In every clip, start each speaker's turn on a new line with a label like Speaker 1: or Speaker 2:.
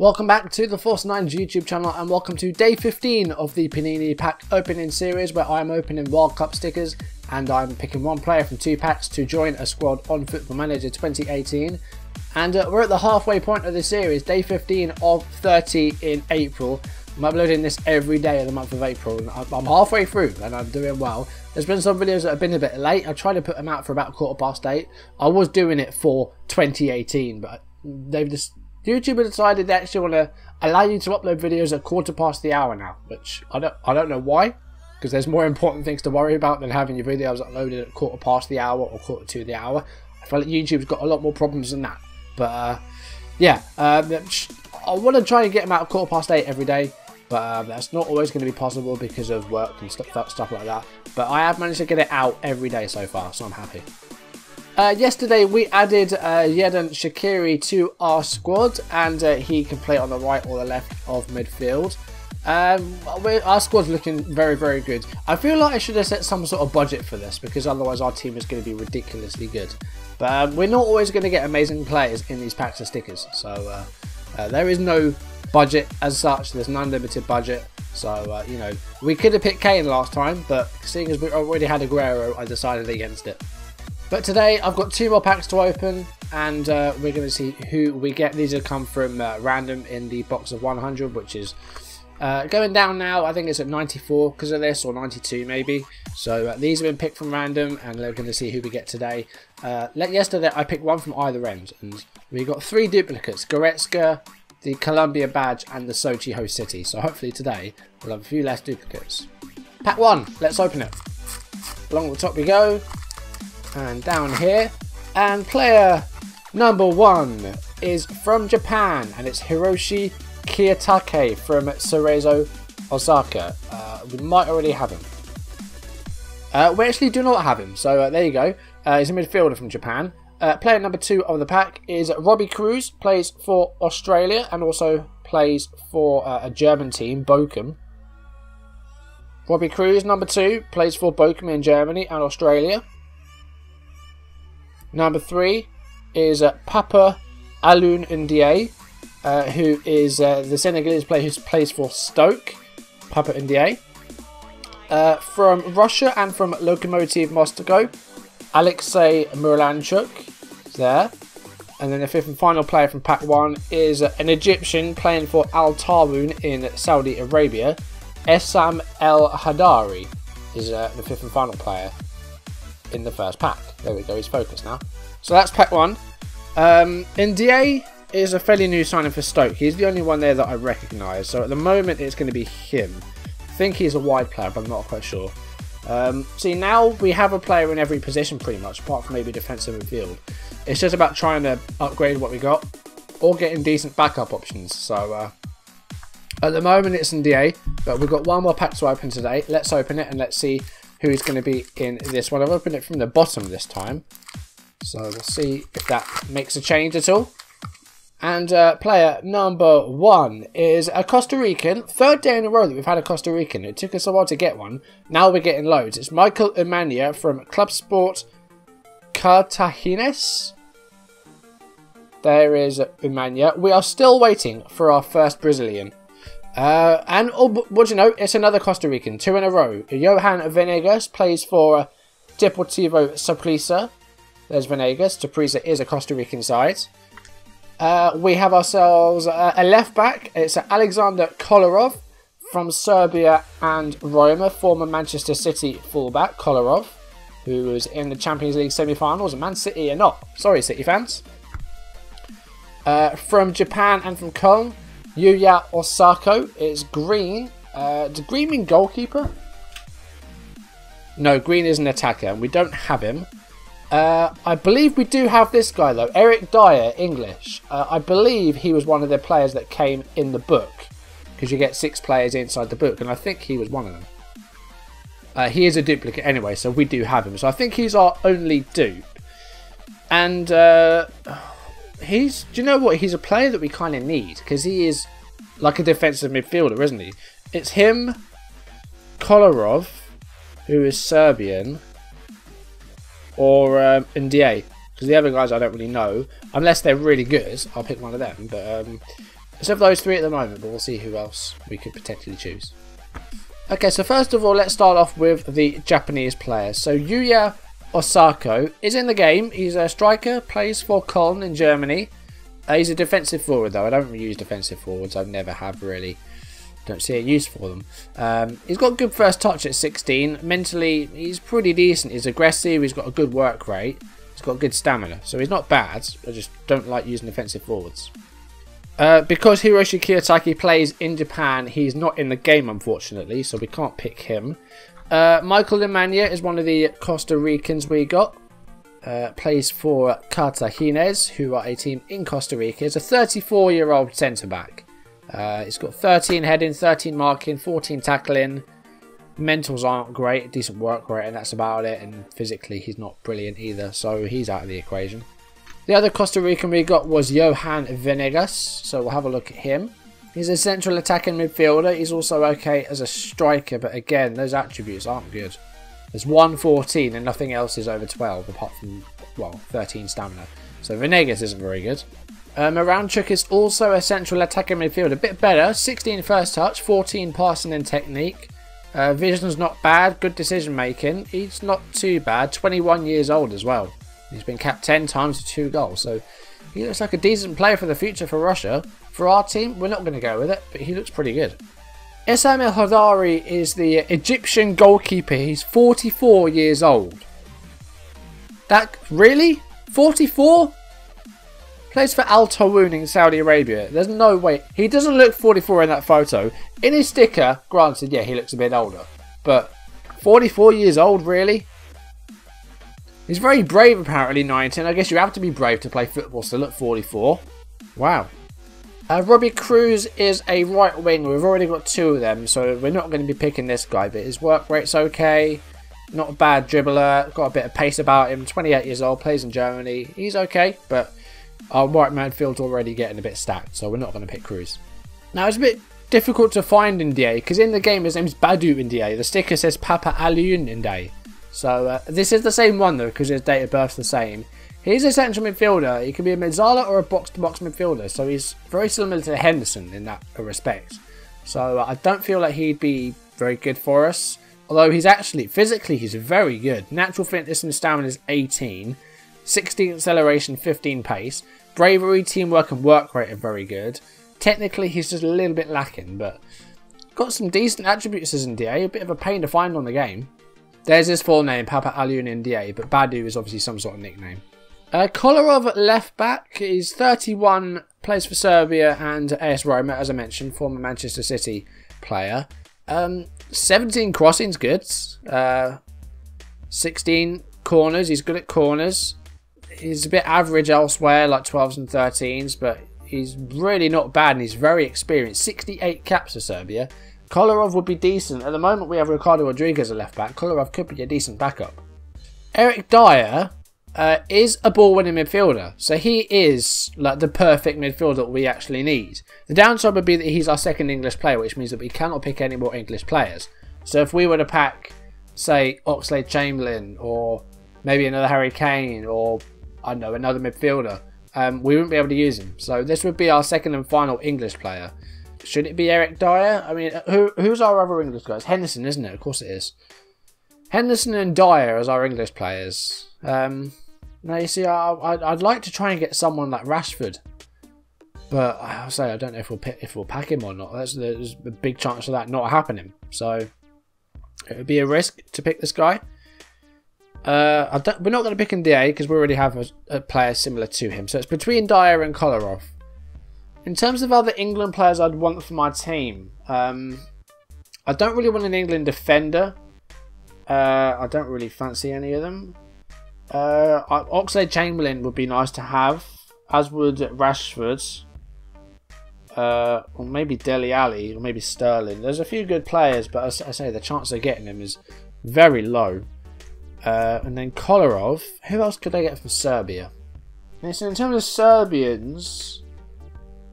Speaker 1: Welcome back to the False 9ine's YouTube channel and welcome to day 15 of the Panini pack opening series where I'm opening World Cup stickers and I'm picking one player from two packs to join a squad on Football Manager 2018 and uh, we're at the halfway point of the series, day 15 of 30 in April. I'm uploading this every day of the month of April and I'm halfway through and I'm doing well. There's been some videos that have been a bit late. I tried to put them out for about quarter past eight. I was doing it for 2018 but they've just YouTube decided they actually want to allow you to upload videos at quarter past the hour now, which I don't I don't know why, because there's more important things to worry about than having your videos uploaded at quarter past the hour or quarter to the hour. I feel like YouTube's got a lot more problems than that. But uh, yeah, um, I want to try and get them out at quarter past eight every day, but um, that's not always going to be possible because of work and stuff, stuff like that. But I have managed to get it out every day so far, so I'm happy. Uh, yesterday we added uh, Xherdan Shaqiri to our squad and uh, he can play on the right or the left of midfield. Um, our squad's looking very, very good. I feel like I should have set some sort of budget for this because otherwise our team is going to be ridiculously good. But um, we're not always going to get amazing players in these packs of stickers. So uh, uh, there is no budget as such. There's an unlimited budget. So, uh, you know, we could have picked Kane last time, but seeing as we already had Aguero, I decided against it. But today I've got two more packs to open and uh, we're going to see who we get. These have come from uh, random in the box of 100 which is uh, going down now. I think it's at 94 because of this or 92 maybe. So uh, these have been picked from random and we're going to see who we get today. Uh, yesterday I picked one from either end and we got three duplicates. Goretzka, the Colombia badge and the Sochi host city. So hopefully today we'll have a few less duplicates. Pack 1, let's open it. Along the top we go and down here. And player number one is from Japan, and it's Hiroshi Kiyotake from Cerezo Osaka. Uh, we might already have him. Uh, we actually do not have him, so uh, there you go. Uh, he's a midfielder from Japan. Uh, player number two of the pack is Robbie Cruz, plays for Australia and also plays for uh, a German team, Bochum. Robbie Cruz, number two, plays for Bochum in Germany and Australia. Number three is uh, Papa Alioune Ndiaye, uh, who is uh, the Senegalese player who plays for Stoke. Papa Ndiaye. Uh, from Russia and from Lokomotiv Moscow, Alexei Miranchuk there. And then the fifth and final player from Pack 1 is uh, an Egyptian playing for Al Tawun in Saudi Arabia. Essam El Hadari is uh, the fifth and final player in the first pack. There we go, he's focused now. So that's pack one. Um, Ndiaye is a fairly new signing for Stoke. He's the only one there that I recognise. So at the moment, it's going to be him. I think he's a wide player, but I'm not quite sure. Um, see, now we have a player in every position pretty much, apart from maybe defensive midfield. It's just about trying to upgrade what we got or getting decent backup options. So uh, at the moment, it's Ndiaye, but we've got one more pack to open today. Let's open it and let's see who's going to be in this one. I've opened it from the bottom this time. So we'll see if that makes a change at all. And uh, player number one is a Costa Rican. Third day in a row that we've had a Costa Rican. It took us a while to get one. Now we're getting loads. It's Michael Umaña from Club Sport Cartagines. There is Umaña. We are still waiting for our first Brazilian. Uh, and oh, what you know? It's another Costa Rican, two in a row. Johan Venegas plays for Deportivo Saprissa. There's Venegas. Saprissa is a Costa Rican side. Uh, we have ourselves uh, a left back. It's Alexander Kolarov from Serbia and Roma, former Manchester City fullback Kolarov, who was in the Champions League semi-finals. Man City are not. Sorry, City fans. Uh, from Japan and from Köln, Yuya Osako is green. Uh, does green mean goalkeeper? No, green is an attacker, and we don't have him. Uh, I believe we do have this guy, though. Eric Dier, English. Uh, I believe he was one of the players that came in the book. Because you get six players inside the book, and I think he was one of them. Uh, he is a duplicate anyway, so we do have him. So I think he's our only dupe. And uh, he's, do you know what? He's a player that we kind of need because he is like a defensive midfielder, isn't he? It's him, Kolarov, who is Serbian, or um, Ndiaye. Because the other guys I don't really know, unless they're really good. I'll pick one of them. But um, So those three at the moment, but we'll see who else we could potentially choose. Okay, so first of all, let's start off with the Japanese players. So Yuya Osako is in the game. He's a striker, plays for Köln in Germany. Uh, he's a defensive forward, though. I don't use defensive forwards. I never have really. Don't see a use for them. Um, he's got good first touch at 16. Mentally, he's pretty decent. He's aggressive. He's got a good work rate. He's got good stamina. So he's not bad. I just don't like using defensive forwards. Uh, because Hiroshi Kiyotake plays in Japan, he's not in the game, unfortunately, so we can't pick him. Uh, Michael Umaña is one of the Costa Ricans we got. Uh, plays for Cartagines, who are a team in Costa Rica. He's a 34 year old centre back. Uh, he's got 13 heading, 13 marking, 14 tackling. Mentals aren't great, decent work rate, and that's about it. And physically, he's not brilliant either, so he's out of the equation. The other Costa Rican we got was Johan Venegas, so we'll have a look at him. He's a central attacking midfielder. He's also okay as a striker, but again, those attributes aren't good. There's 114 and nothing else is over 12, apart from, well, 13 stamina. So Venegas isn't very good. Um, is also a central attacking midfielder, a bit better. 16 first touch, 14 passing and technique. Uh, vision's not bad, good decision making. He's not too bad, 21 years old as well. He's been capped 10 times with 2 goals, so he looks like a decent player for the future for Russia. For our team, we're not going to go with it, but he looks pretty good. Essam El Hadari is the Egyptian goalkeeper. He's 44 years old. That really? 44? Plays for Al Tawun in Saudi Arabia. There's no way. He doesn't look 44 in that photo. In his sticker, granted, yeah, he looks a bit older. But 44 years old, really? He's very brave, apparently, 19. I guess you have to be brave to play football still at 44. Wow. Uh, Robbie Cruz is a right wing. We've already got two of them, so we're not going to be picking this guy. But his work rate's okay. Not a bad dribbler. Got a bit of pace about him. 28 years old. Plays in Germany. He's okay, but our right midfield's already getting a bit stacked, so we're not going to pick Cruz. Now, it's a bit difficult to find Ndiaye, because in the game his name's Badou Ndiaye. The sticker says Papa Alioune Ndiaye. So uh, this is the same one though, because his date of birth's the same. He's a central midfielder. He can be a mezzala or a box-to-box -box midfielder. So he's very similar to Henderson in that respect. So uh, I don't feel like he'd be very good for us. Although he's actually, physically, he's very good. Natural fitness and stamina is 18. 16 acceleration, 15 pace. Bravery, teamwork and work rate are very good. Technically, he's just a little bit lacking, but got some decent attributes as in Ndiaye. A bit of a pain to find on the game. There's his full name, Papa Alioune Ndiaye, but Badou is obviously some sort of nickname. Uh, Kolarov left back is 31, plays for Serbia and AS Roma, as I mentioned, former Manchester City player. Um, 17 crossings, good. Uh, 16 corners, he's good at corners. He's a bit average elsewhere, like 12s and 13s, but he's really not bad and he's very experienced. 68 caps for Serbia. Kolarov would be decent. At the moment, we have Ricardo Rodriguez at left back. Kolarov could be a decent backup. Eric Dier uh, is a ball-winning midfielder, so he is like the perfect midfielder that we actually need. The downside would be that he's our second English player, which means that we cannot pick any more English players. So if we were to pack, say, Oxlade Chamberlain or maybe another Harry Kane or I don't know another midfielder, um, we wouldn't be able to use him. So this would be our second and final English player. Should it be Eric Dier? I mean, who who's our other English guys? Henderson, isn't it? Of course it is. Henderson and Dier as our English players. Um, now you see, I, I, would like to try and get someone like Rashford, but I say I don't know if we'll pick, if we'll pack him or not. There's, a big chance of that not happening. So it would be a risk to pick this guy. Uh, we're not going to pick him Ndiaye because we already have a, a, player similar to him. So it's between Dier and Kolarov. In terms of other England players I'd want for my team, um, I don't really want an England defender. Uh, I don't really fancy any of them. Uh, Chamberlain would be nice to have, as would Rashford. Uh, or maybe Dele Alli, or maybe Sterling. There's a few good players, but as I say, the chance of getting them is very low. Uh, and then Kolarov. Who else could I get from Serbia? so in terms of Serbians,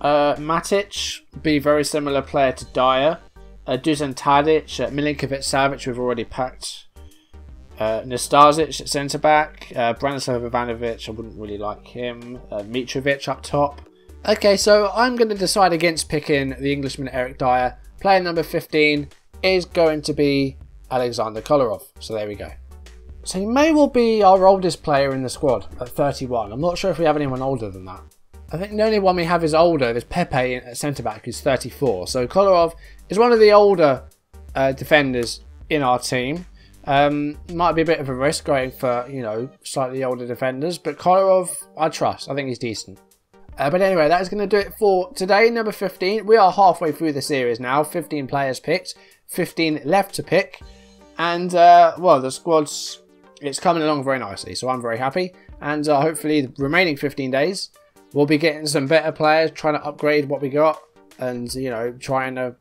Speaker 1: uh, Matic be very similar player to Dier. Uh, Dusan Tadic, uh, Milinkovic Savic, we've already packed. Uh, Nastasic at centre back. Uh, Branislav Ivanovic, I wouldn't really like him. Uh, Mitrovic up top. Okay, so I'm going to decide against picking the Englishman Eric Dier. Player number 15 is going to be Alexander Kolarov. So there we go. So he may well be our oldest player in the squad at 31. I'm not sure if we have anyone older than that. I think the only one we have is older. There's Pepe at centre back who's 34. So Kolarov is one of the older uh, defenders in our team. Um, might be a bit of a risk going for, you know, slightly older defenders, but Kolarov, I trust. I think he's decent. Uh, but anyway, that is going to do it for today, number 15. We are halfway through the series now. 15 players picked, 15 left to pick. And, uh, well, the squad's it's coming along very nicely, so I'm very happy. And uh, hopefully, the remaining 15 days, we'll be getting some better players, trying to upgrade what we got, and, you know, trying to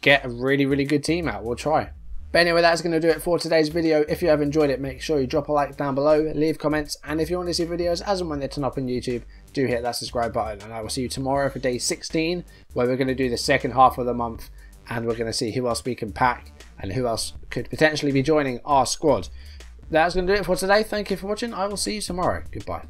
Speaker 1: get a really, really good team out. We'll try. But anyway, that's going to do it for today's video. If you have enjoyed it, make sure you drop a like down below, leave comments, and if you want to see videos as and when they turn up on YouTube, do hit that subscribe button. And I will see you tomorrow for day 16, where we're going to do the second half of the month, and we're going to see who else we can pack and who else could potentially be joining our squad. That's going to do it for today. Thank you for watching. I will see you tomorrow. Goodbye.